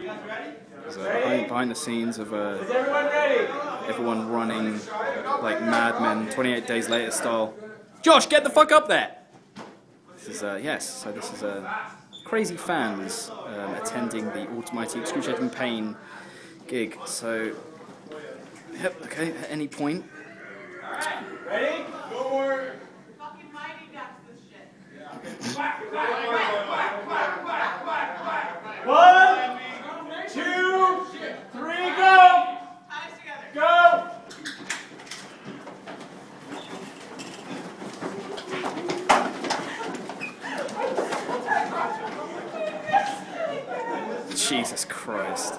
There's, behind, behind the scenes of uh, everyone running like madmen, 28 days later style. Josh, get the fuck up there! This is, uh, yes, so this is uh, crazy fans um, attending the Almighty Excruciating Pain gig. So, yep, okay, at any point. Ready? Jesus Christ.